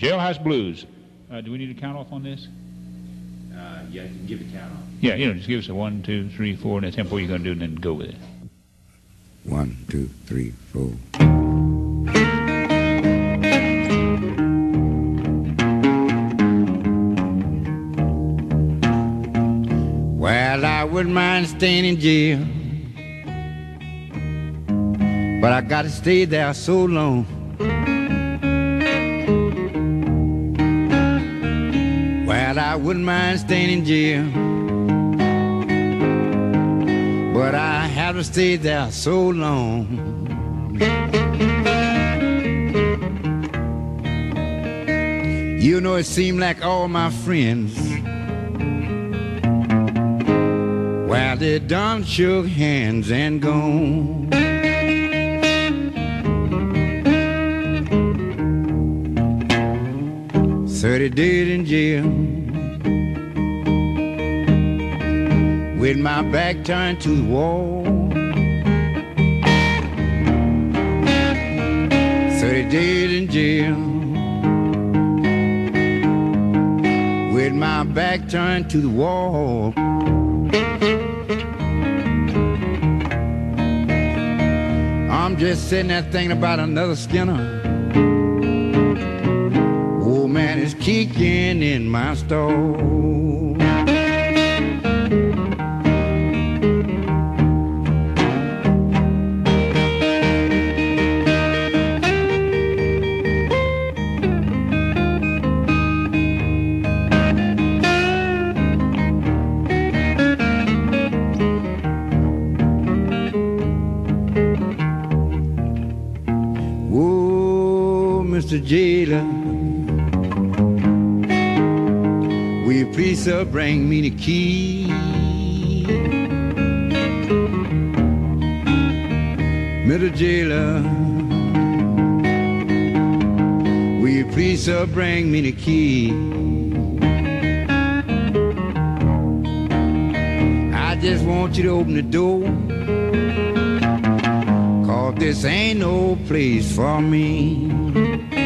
Jailhouse Blues. Uh, do we need to count off on this? Uh, yeah, you can give a count off. Yeah, you know, just give us a one, two, three, four, and the tempo you're going to do, and then go with it. One, two, three, four. Well, I wouldn't mind staying in jail, but I gotta stay there so long. I wouldn't mind staying in jail, but I have to stay there so long. You know, it seemed like all my friends, well, they done shook hands and gone. Thirty days in jail with my back turned to the wall. Thirty days in jail with my back turned to the wall. I'm just sitting there thinking about another Skinner. Old man is kicking in my stall. Mr. Jailer, will you please, sir, bring me the key? Mr. Jailer, will you please, sir, bring me the key? I just want you to open the door. This ain't no place for me.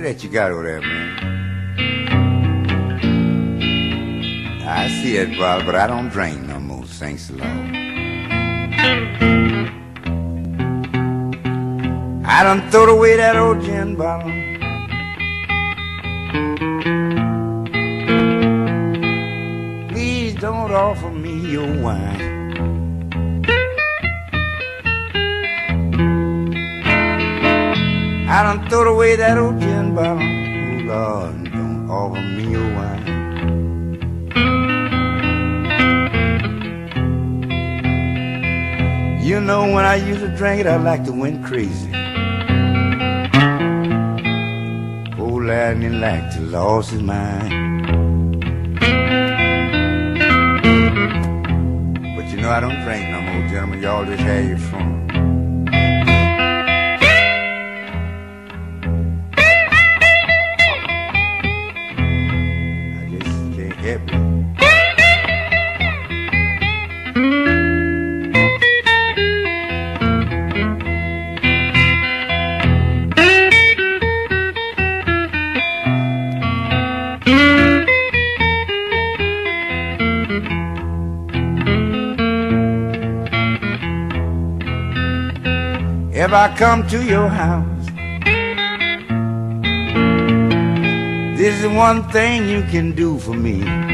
That you got over there, man? I see it, brother, but I don't drink no more, thanks the Lord. I done throw away that old gin bottle. Please don't offer me your wine. Done throw away that old gin bottle. Oh Lord, don't offer me your wine. You know when I used to drink it, I like to went crazy. Old me like to lost his mind. But you know I don't drink no more, gentlemen. Y'all just have your fun. If I come to your house, this is one thing you can do for me.